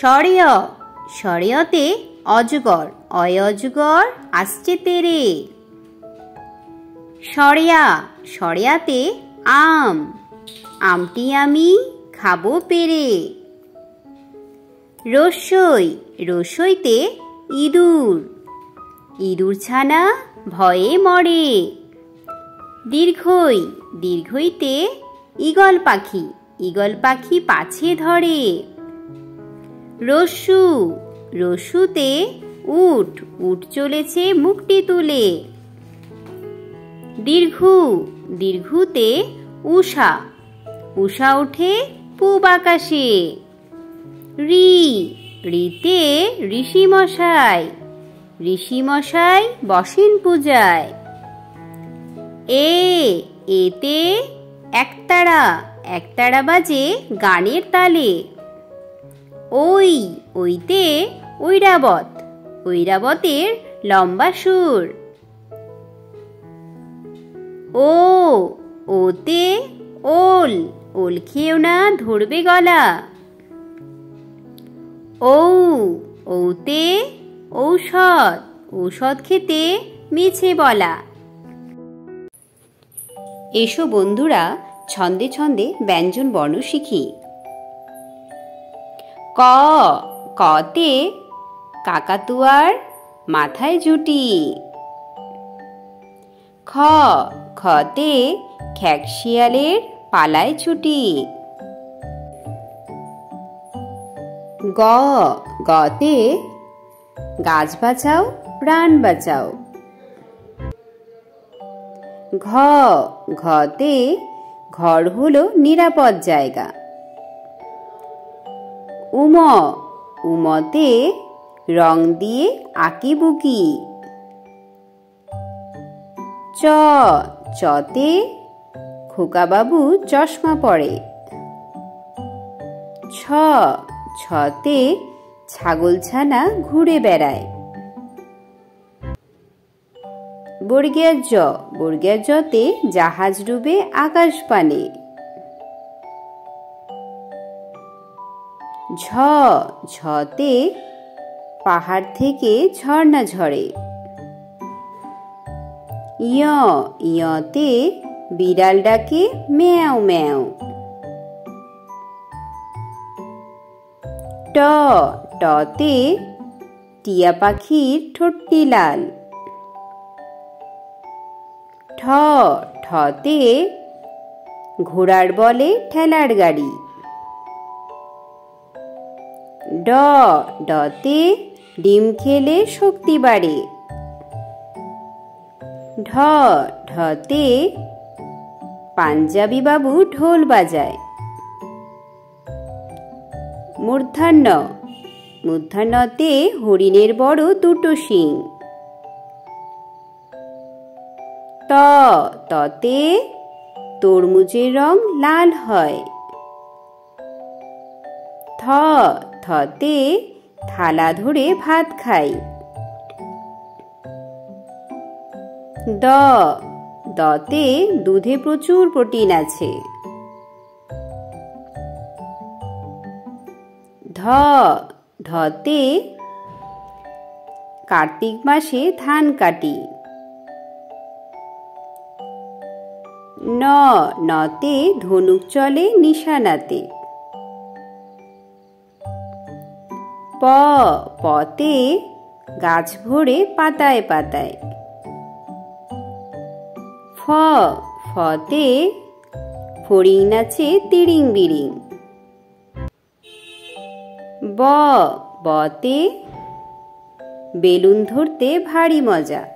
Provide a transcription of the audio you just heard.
সরেয়, সরেয়তে অজগর অয় অজগর আসছে তেরে সরেয়া, সরেয়াতে আম, আমটি আমি খাব পেরে। রসই, রসইতে ইঁদুর ইঁদুর ছানা ভয়ে মরে। দীর্ঘই, দীর্ঘইতে ইগল পাখি ইগল পাখি পাছে ধরে। রস্যু রসুতে উঠ উঠ চলেছে মুখটি তুলে। দীর্ঘু, দীর্ঘুতে উষা উষা ওঠে পূব আকাশে। রি, রিতে ঋষি মশাই ঋষি মশাই বসেন পূজায়। এ, এতে একতারা একতারা বাজে গানের তালে। ওই, ওইতে ঐরাবত, ঐরাবতের লম্বা সুর। ও, ওতে ওল ওল খেয়েও না ধরবে গলা। ঔ, ঔতে ঔষধ ঔষধ খেতে মিছে বলা। এসো বন্ধুরা, ছন্দে ছন্দে ব্যঞ্জন বর্ণ শিখি। ক, কতে কাকাতুয়ার মাথায় জুটি। খ, খতে খ্যাকশিয়ালের পালায় ছুটি। গ, গতে গাছ বাঁচাও, প্রাণ বাঁচাও। ঘ, ঘতে ঘর হলো নিরাপদ জায়গা। উম। উমতে রং দিয়ে আঁকি বুকি চ, চতে খোকাবাবু চশমা পরে। ছ, ছতে ছাগলছানা ঘুরে বেড়ায়। বর্গিয়ার জ বর্গিয়ার জতে জাহাজ ডুবে আকাশ পানে। ঝ, ঝতে পাহাড় থেকে ঝর্ণা ঝরে। ইয় ইয়তে বিড়াল ডাকে ম্যাও ম্যাও। ট, টতে টিয়া পাখির ঠোঁটটি লাল। ঠ, ঠতে ঘোড়ার বলে ঠেলার গাড়ি। ড, ডতে ডিম খেলে শক্তি বাড়ে। ঢ, ঢতে পাঞ্জাবি বাবু ঢোল বাজায়। মূর্ধান্য, মূর্ধান্যতে হরিণের বড় দুটো শিং। ত, ততে তরমুজের রং লাল হয়। থ থতে থালা ধরে ভাত খাই। দ, দতে দুধে প্রচুর প্রোটিন আছে। ধ, ধতে কার্তিক মাসে ধান কাটি। ন, নতে ধনুক চলে নিশানাতে। প, পতে গাছ ভরে পাতায় পাতায়। ফ, ফতে ফড়িং নাচে তিড়িং বিড়িং। ব, বতে বেলুন ধরতে ভারী মজা।